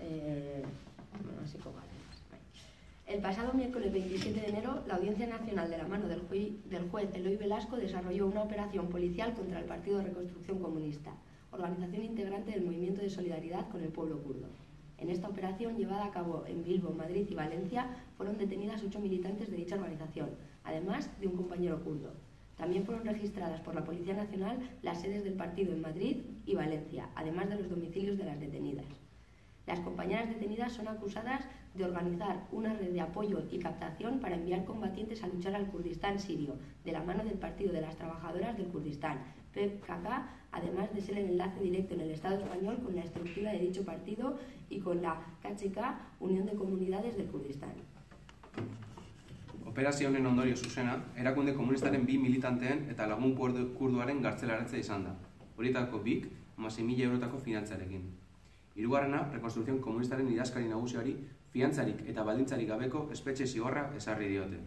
Eh. Bai. El pasado miércoles 27 de enero, la Audiencia Nacional de la mano del, juez, del juez Eloy Velasco desarrolló una operación policial contra el Partido de Reconstrucción Comunista, organización integrante del Movimiento de Solidaridad con el Pueblo Kurdo. En esta operación, llevada a cabo en Bilbo, Madrid y Valencia, fueron detenidas ocho militantes de dicha organización, además de un compañero kurdo. También fueron registradas por la Policía Nacional las sedes del partido en Madrid y Valencia, además de los domicilios de las detenidas. Las compañeras detenidas son acusadas de organizar una red de apoyo y captación para enviar combatientes a luchar al Kurdistán sirio, de la mano del Partido de las Trabajadoras del Kurdistán, PKK, además de ser el enlace directo en el Estado español con la estructura de dicho partido y con la KHK, Unión de Comunidades del Kurdistán. Operazio honen ondorio zuzena, erakunde komunistaren bi militanteen eta lagun kurduaren gartzelaratza izan da. Horietako bik, amasei mila eurotako finantzarekin. Hirugarrena, rekonstruzion komunistaren idazkari nagusiari fiantzarik eta baldintzarik gabeko espetxe zigorra esarri diote.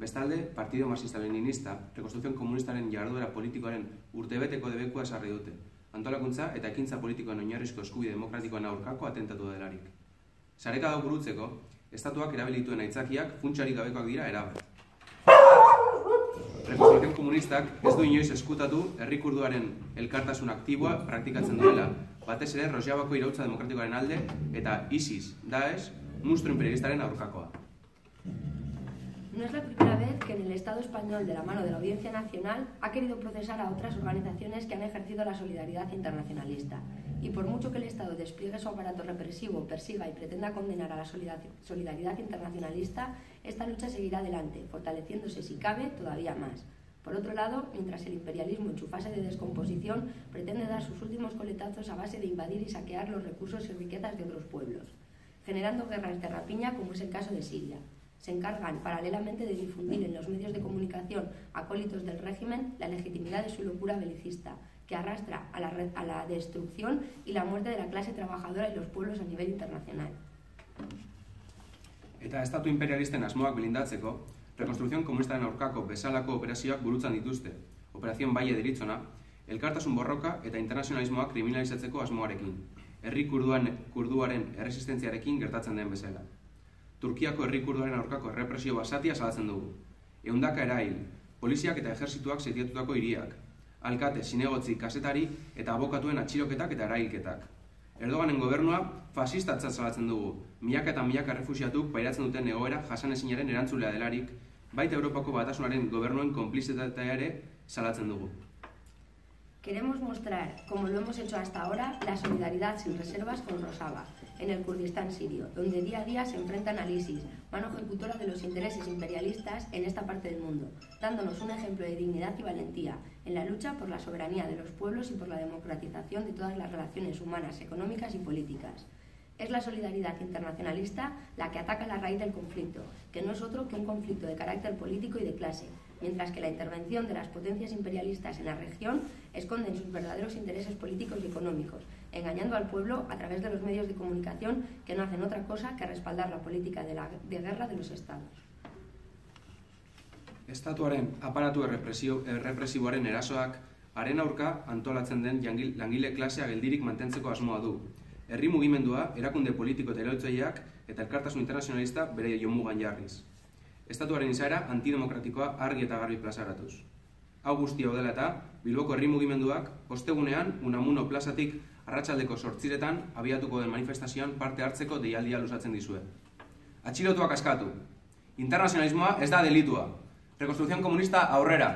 Bestalde, Partido Marxista-Leninista, rekonstruzion komunistaren jarduera politikoaren urtebeteko debekua esarri dute, antolakuntza eta ekintza politikoen oinarrizko eskubide demokratikoen aurkako atentatu delarik. Sareka dau burutzeko, estatuak erabilituen aitzakiak funtsari gabekoak dira erabat. Rekonstrukzion komunistak ez du inoiz eskutatu herrikurduaren elkartasun aktiboa praktikatzen duela, batez ere Rojavako irautza demokratikoaren alde eta ISIS, Daesh, mustro imperialistaren aurkakoa. No es la primera vez que en el Estado español, de la mano de la Audiencia Nacional, ha querido procesar a otras organizaciones que han ejercido la solidaridad internacionalista. Y por mucho que el Estado despliegue su aparato represivo, persiga y pretenda condenar a la solidaridad internacionalista, esta lucha seguirá adelante, fortaleciéndose si cabe todavía más. Por otro lado, mientras el imperialismo en su fase de descomposición pretende dar sus últimos coletazos a base de invadir y saquear los recursos y riquezas de otros pueblos, generando guerras de rapiña como es el caso de Siria, se encargan paralelamente de difundir en los medios de comunicación acólitos del régimen la legitimidad de su locura belicista, que arrastra a la, a la destrucción y la muerte de la clase trabajadora y los pueblos a nivel internacional. Eta estatu imperialisten asmoak blindatzeko, rekonstrukzion komunistaren aurkako bezalako operazioak burutzan dituzte, operazion baie deritzona, elkartasun borroka eta internazionalismoa kriminalizatzeko asmoarekin, herri kurduan, kurduaren erresistentziarekin gertatzen den bezala. Turkiako herrikurduaren aurkako errepresio basatia salatzen dugu. Eundaka erail, poliziak eta ejerzituak setiatutako hiriak, alkate, sinegotzi, kasetari eta abokatuen atxiloketak eta erailketak. Erdoganen gobernua fasistatzat salatzen dugu, milaka eta milaka refusiatuk pairatzen duten egoera jasan ezinaren erantzulea delarik, baita Europako batasunaren gobernuen konplizitatea ere salatzen dugu. Queremos mostrar, como lo hemos hecho hasta ahora, la solidaridad sin reservas con Rosaba, en el Kurdistán sirio, donde día a día se enfrentan al ISIS, mano ejecutora de los intereses imperialistas en esta parte del mundo, dándonos un ejemplo de dignidad y valentía en la lucha por la soberanía de los pueblos y por la democratización de todas las relaciones humanas, económicas y políticas. Es la solidaridad internacionalista la que ataca la raíz del conflicto, que no es otro que un conflicto de carácter político y de clase, mientras que la intervención de las potencias imperialistas en la región esconden sus verdaderos intereses políticos y económicos, engañando al pueblo a través de los medios de comunicación que no hacen otra cosa que respaldar la política de, la, de guerra de los estados. Estatuaren aparatu errepresiboaren erasoak haren aurka antolatzen den langile klasea geldirik mantentzeko asmoa du. Herri mugimendua, erakunde politiko eta eta elkartasun internazionalista bere jomugan jarriz. Estatuaren izaera antidemokratikoa argi eta garbi plazaratuz. Hau guztia dela eta, Bilboko herri mugimenduak, ostegunean, Unamuno plazatik arratsaldeko sortziretan abiatuko den manifestazioan parte hartzeko deialdia lusatzen dizue. Atxilotuak askatu. Internazionalismoa ez da delitua. Rekonstrukzion komunista aurrera.